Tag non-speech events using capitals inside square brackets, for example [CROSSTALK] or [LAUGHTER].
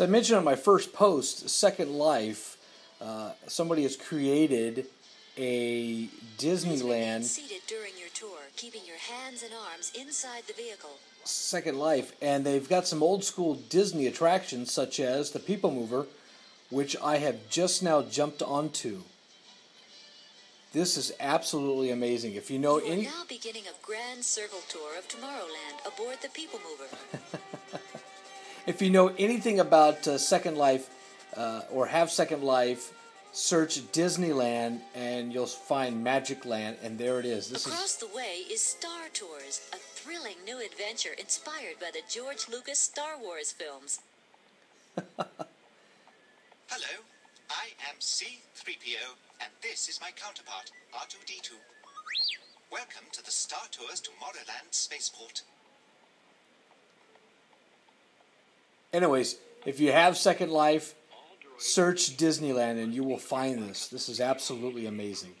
As I mentioned on my first post, Second Life, uh, somebody has created a Disneyland seated during your tour, keeping your hands and arms inside the vehicle. Second Life, and they've got some old school Disney attractions such as the People Mover, which I have just now jumped onto. This is absolutely amazing. If you know You any, now beginning a grand circle tour of Tomorrowland aboard the People Mover. [LAUGHS] if you know anything about uh, Second Life uh, or have Second Life, search Disneyland and you'll find Magic Land, and there it is. This is Across the way is Star Tours, a thrilling new adventure inspired by the George Lucas Star Wars films. [LAUGHS] Hello, I am C3PO, and this is my counterpart, R2D2. Welcome to the Star Tours Tomorrowland Spaceport. Anyways, if you have Second Life, search Disneyland and you will find this. This is absolutely amazing.